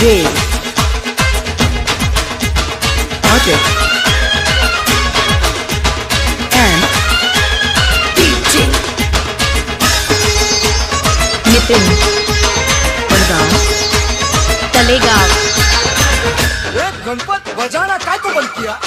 J. Project and DJ Nitin Badgaon Talegaon Ganpat बजाना काय को बंद किया?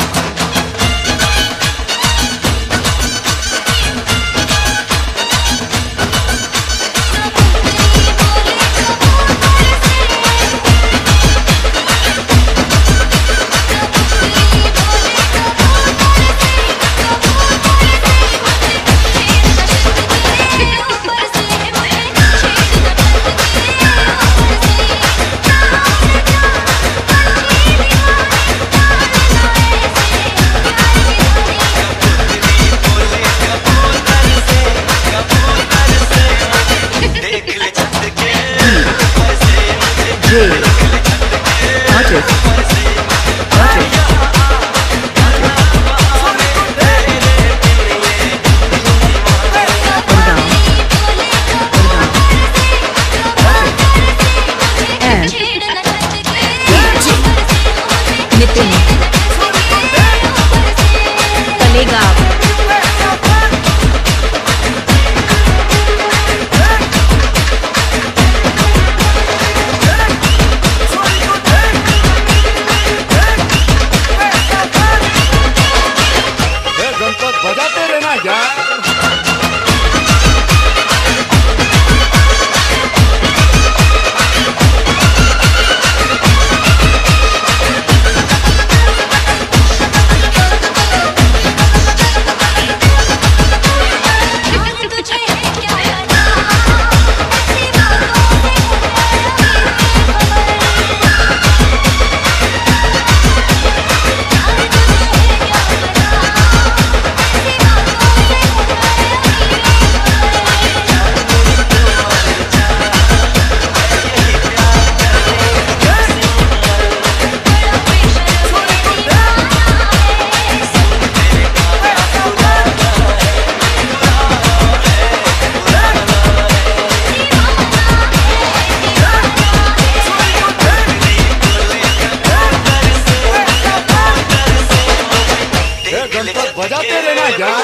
यार